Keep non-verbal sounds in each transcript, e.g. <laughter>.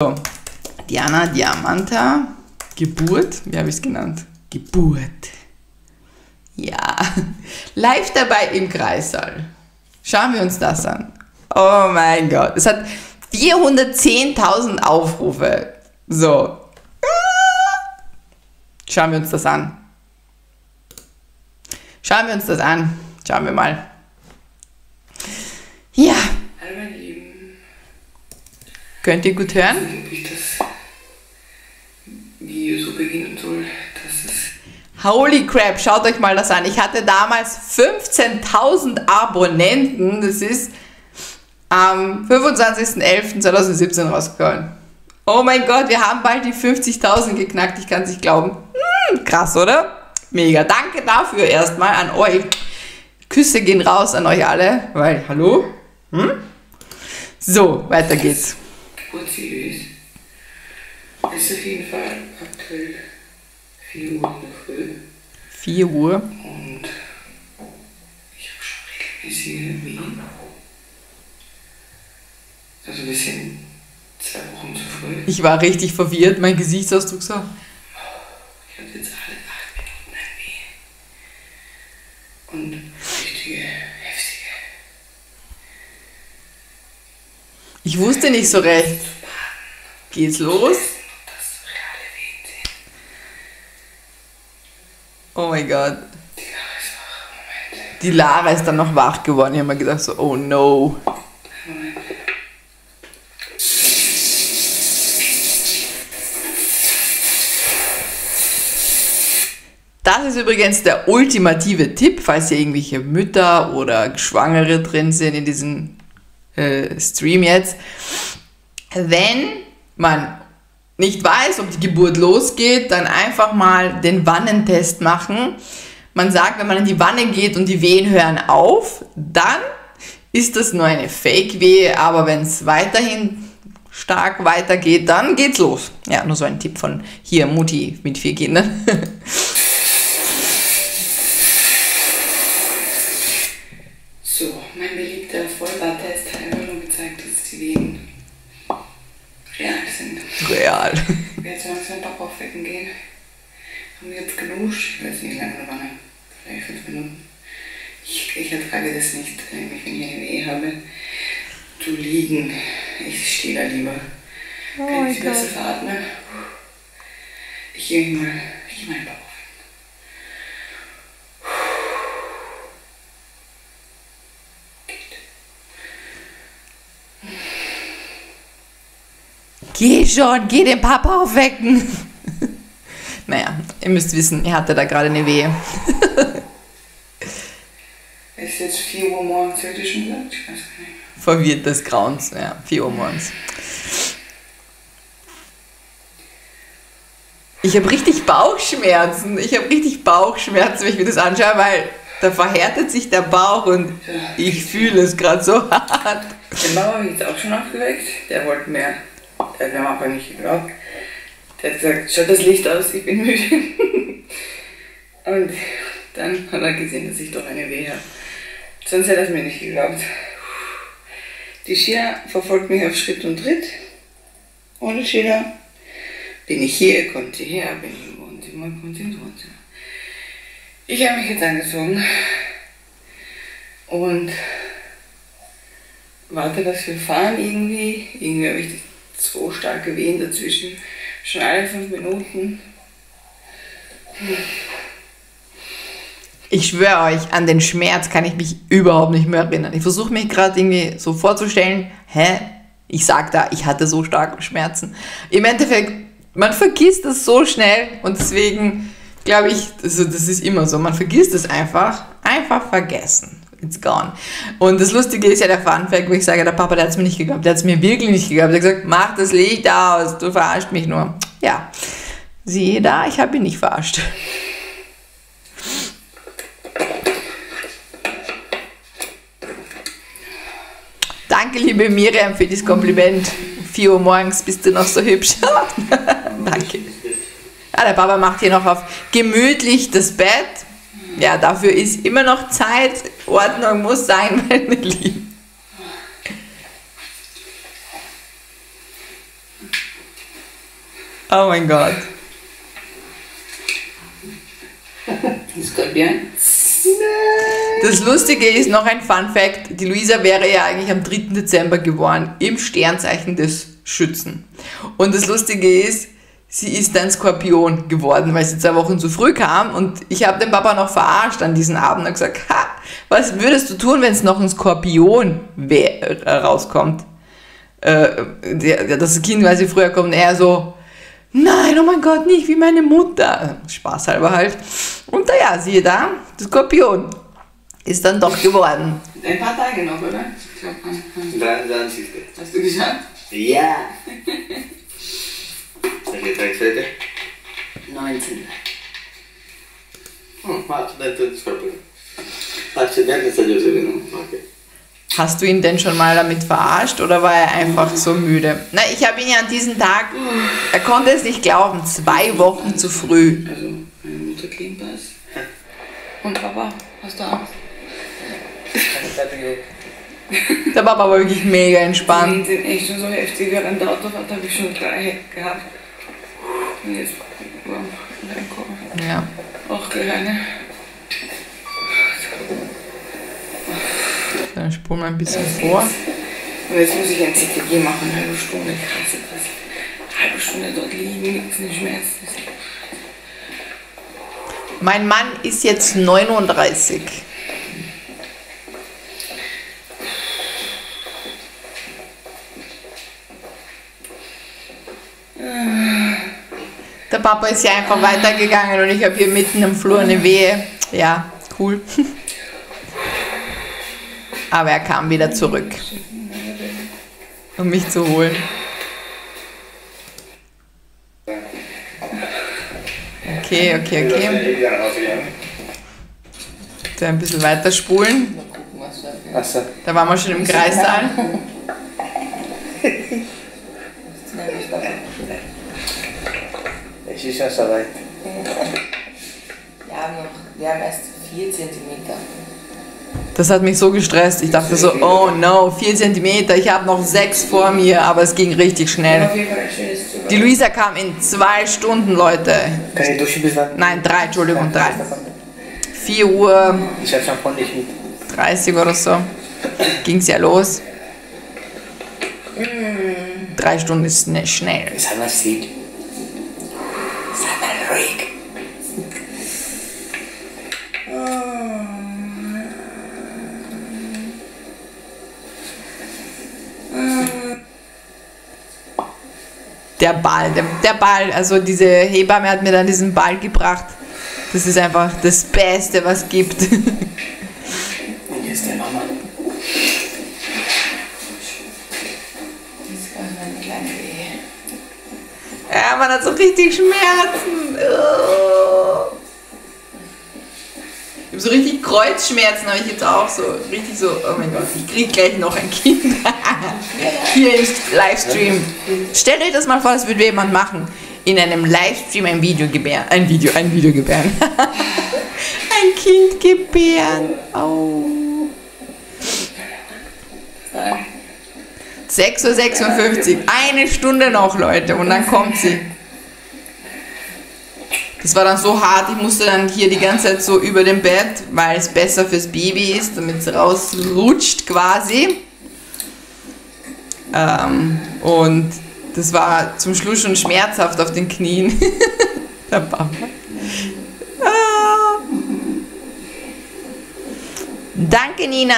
So, Diana Diamanta, Geburt, wie habe ich es genannt? Geburt. Ja, <laughs> live dabei im Kreissaal. Schauen wir uns das an. Oh mein Gott, es hat 410.000 Aufrufe. So. Schauen wir uns das an. Schauen wir uns das an. Schauen wir mal. Ja. Könnt ihr gut hören? ich das Video so beginnen soll, dass es Holy crap, schaut euch mal das an. Ich hatte damals 15.000 Abonnenten. Das ist am 25.11.2017 rausgekommen. Oh mein Gott, wir haben bald die 50.000 geknackt. Ich kann es nicht glauben. Hm, krass, oder? Mega. Danke dafür erstmal an euch. Küsse gehen raus an euch alle, weil, hallo? Hm? So, weiter geht's. Geburtsvideo ist. Es ist auf jeden Fall aktuell 4 Uhr in der Früh 4 Uhr. und ich habe schon regelmäßige Wehen. Also wir sind zwei Wochen zu früh. Ich war richtig verwirrt. Mein Gesichtsausdruck so. Ich hatte jetzt alle 8 Minuten ein Weh. Und richtige, heftige. Ich wusste nicht so recht. Geht's los? Oh mein Gott. Die Lara ist dann noch wach geworden. Ich habe mir gedacht so, oh no. Das ist übrigens der ultimative Tipp, falls hier irgendwelche Mütter oder Schwangere drin sind in diesem äh, Stream jetzt. Wenn man nicht weiß, ob die Geburt losgeht, dann einfach mal den Wannentest machen. Man sagt, wenn man in die Wanne geht und die Wehen hören auf, dann ist das nur eine Fake-Wehe, aber wenn es weiterhin stark weitergeht, dann geht's los. Ja, nur so ein Tipp von hier, Mutti mit vier Kindern. <laughs> Haben wir jetzt geduscht? Ich weiß nicht, wie lange da war. Vielleicht fünf Minuten. Ich, ich ertrage das nicht, wenn ich eine Wehe habe, zu liegen. Ich stehe da lieber. Kann ich besser veratmen? Ich gehe mal, ich gehe mal aufwecken. Geh schon, geh den Papa aufwecken. Ihr müsst wissen, er hatte da gerade eine Wehe. <laughs> Ist jetzt 4 Uhr morgens, hätte ich schon gesagt. Ich weiß gar nicht. Verwirrt des Grauens, ja, 4 Uhr morgens. Ich habe richtig Bauchschmerzen. Ich habe richtig Bauchschmerzen, wenn ich mir das anschaue, weil da verhärtet sich der Bauch und ich fühle es gerade so <laughs> hart. Den Bauer habe ich jetzt auch schon aufgeweckt. Der wollte mehr. Der hat mir Anfang nicht geglaubt. Der hat gesagt, schaut das Licht aus, ich bin müde. <laughs> Und dann hat er gesehen, dass ich doch eine Wehe habe. Sonst hätte er es mir nicht geglaubt. Die Shia verfolgt mich auf Schritt und Tritt. Ohne Shia bin ich hier, kommt sie her, bin ich im Wohnzimmer, kommt sie ins Wohnzimmer. Ich habe mich jetzt angezogen und warte, dass wir fahren irgendwie. Irgendwie habe ich so starke Wehen dazwischen. Schon alle fünf Minuten. Ich schwöre euch, an den Schmerz kann ich mich überhaupt nicht mehr erinnern. Ich versuche mich gerade irgendwie so vorzustellen, hä? Ich sag da, ich hatte so starke Schmerzen. Im Endeffekt, man vergisst es so schnell und deswegen glaube ich, also das ist immer so, man vergisst es einfach, einfach vergessen. It's gone. Und das Lustige ist ja der Fun Fact, wo ich sage, der Papa, der hat es mir nicht geglaubt, der hat es mir wirklich nicht geglaubt. Der hat gesagt, mach das Licht aus, du verarscht mich nur. Ja, siehe da, ich habe ihn nicht verarscht. Danke, liebe Miriam, für das Kompliment. 4 Uhr morgens bist du noch so hübsch. <laughs> Danke. Ja, der Papa macht hier noch auf gemütlich das Bett. Ja, dafür ist immer noch Zeit. Ordnung muss sein, <laughs> meine Lieben. Oh mein Gott. Skorpion. Das Lustige ist noch ein Fun Fact: Die Luisa wäre ja eigentlich am 3. Dezember geboren, im Sternzeichen des Schützen. Und das Lustige ist, sie ist ein Skorpion geworden, weil sie zwei Wochen zu früh kam. Und ich habe den Papa noch verarscht an diesem Abend und gesagt: Ha, was würdest du tun, wenn es noch ein Skorpion wär- äh, rauskommt? Äh, der, das Kind, weil sie früher kommt, eher so. Nein, oh mein Gott, nicht wie meine Mutter. Spaß halber halt. Und naja, siehe da, der Skorpion ist dann doch geworden. Ein paar Tage noch, oder? Ich an- 23. hast du geschaut? Ja! <laughs> Welche Tagesseite? 19. Hm, warte, das ist Skorpion. Accidente sta Giuseppe, okay. Hast du ihn denn schon mal damit verarscht oder war er einfach so müde? Na, ich habe ihn ja an diesem Tag, er konnte es nicht glauben, zwei Wochen zu früh. Also, meine Mutter clean pass. Und Papa, hast du Angst? <laughs> Der Papa war wirklich mega entspannt. Die sind echt schon so heftig. Während der Autofahrt habe ich schon drei gehabt. Jetzt reinkommen. Ja. Auch kleine. Dann spulen wir ein bisschen vor. Und jetzt muss ich ein CTG machen, eine halbe Stunde. Das. Eine halbe Stunde dort liegen, nichts nicht Schmerzen. Mein Mann ist jetzt 39. Papa ist ja einfach weitergegangen und ich habe hier mitten im Flur eine Wehe. Ja, cool. <laughs> Aber er kam wieder zurück, um mich zu holen. Okay, okay, okay. So ein bisschen weiter spulen. Da. Da waren wir schon im Kreissaal. Soweit. Wir haben noch, wir haben erst 4 cm. Das hat mich so gestresst. Ich dachte so, oh no, 4 cm, ich habe noch 6 vor mir, aber es ging richtig schnell. Die Luisa kam in zwei Stunden, Leute. Kann ich duschen bis wann? Nein, drei, Entschuldigung, drei. 4 Uhr Ich hab Shampoo nicht mit. 30 oder so ging es ja los. Drei Stunden ist ne- schnell. Ist anders sieht. Der Ball, der, der Ball, also diese Hebamme hat mir dann diesen Ball gebracht. Das ist einfach das Beste, was es gibt. Und jetzt der Mama. Ja, man hat so richtig Schmerzen. Oh. Habe so richtig Kreuzschmerzen, habe ich jetzt auch so. Richtig so, oh mein Gott, ich krieg gleich noch ein Kind. <laughs> Hier im Livestream. Stellt euch das mal vor, das würde jemand machen. In einem Livestream ein Video gebären. Ein Video, ein Video gebären. <laughs> ein Kind gebären. Oh. 6.56 Uhr. Eine Stunde noch, Leute. Und dann kommt sie. Das war dann so hart, ich musste dann hier die ganze Zeit so über dem Bett, weil es besser fürs Baby ist, damit es rausrutscht quasi. Ähm, und das war zum Schluss schon schmerzhaft auf den Knien. <laughs> Der Papa. Ah. Danke, Nina.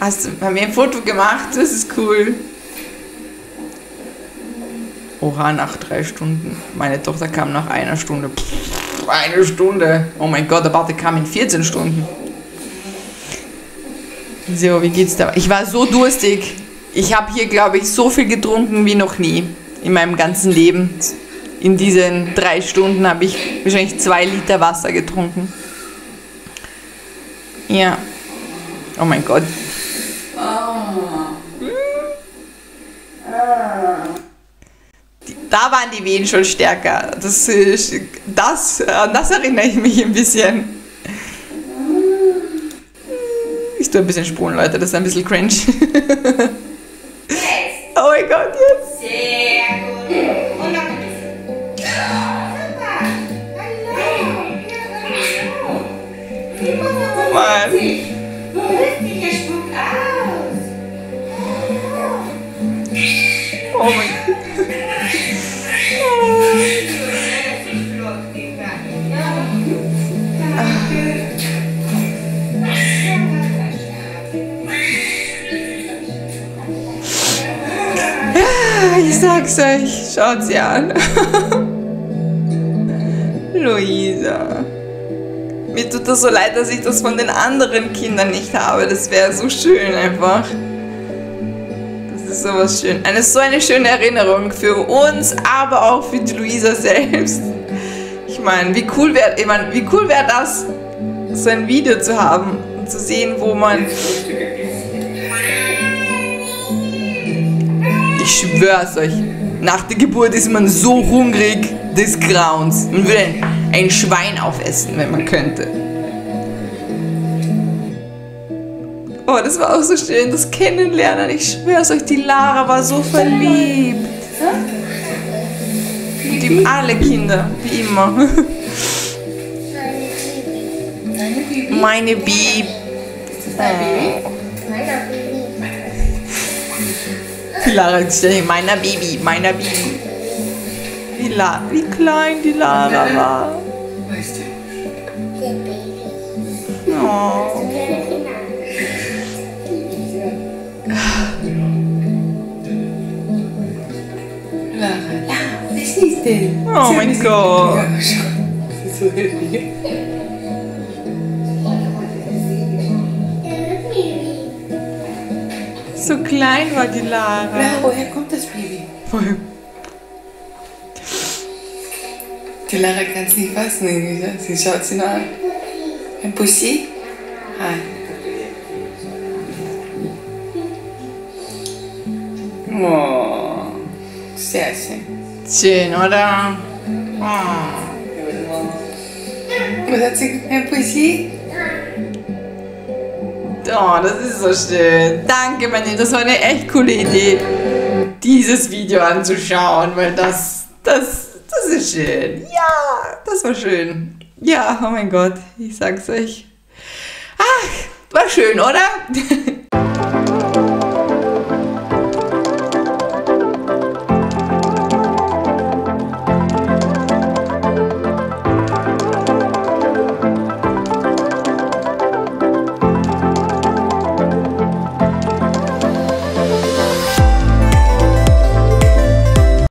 Hast du, haben wir ein Foto gemacht? Das ist cool. Oha, nach drei Stunden. Meine Tochter kam nach einer Stunde. Pff, eine Stunde. Oh mein Gott, der Papa kam in 14 Stunden. So, wie geht's da? Ich war so durstig. Ich habe hier, glaube ich, so viel getrunken wie noch nie in meinem ganzen Leben. In diesen drei Stunden habe ich wahrscheinlich zwei Liter Wasser getrunken. Ja. Oh mein Gott. da waren die Wehen schon stärker. Das, das, das erinnere ich mich ein bisschen. Ich tue ein bisschen spulen, Leute, das ist ein bisschen cringe. Yes. oh mein Gott, jetzt. Yes. Sehr gut. Und noch ein bisschen. Ja, super. Hallo. Mann. Oh mein Gott. Sag's euch, schaut sie an. <laughs> Luisa. Mir tut das so leid, dass ich das von den anderen Kindern nicht habe. Das wäre so schön einfach. Das ist sowas schön. Eine so eine schöne Erinnerung für uns, aber auch für die Luisa selbst. Ich meine, wie cool wäre ich mein, wie cool wäre das, so ein Video zu haben und zu sehen, wo man. Ich schwör's euch, nach der Geburt ist man so hungrig des Grauens. Man würde ein, ein Schwein aufessen, wenn man könnte. Oh, das war auch so schön, das Kennenlernen. Ich schwör's euch, die Lara war so verliebt. Mit ihm alle Kinder, wie immer. Meine Bibi. Die <laughs> Lara steht meiner Baby, meiner Baby. Wie, La wie klein die Lara war. Weißt du? Oh. Lara, Lara, was ist denn? Oh mein Gott. So klein war die Lara. Lara, woher kommt das Baby? Die Lara kann es nicht fassen. Sie schaut sie nur an. Ein Pussy? Hi. Oh, sehr schön. Schön, oder? Oh. Was hat sie? Ein Pussy? Oh, das ist so schön. Danke, meine Das war eine echt coole Idee, dieses Video anzuschauen, weil das, das, das ist schön. Ja, das war schön. Ja, oh mein Gott, ich sag's euch. Ach, war schön, oder? <laughs>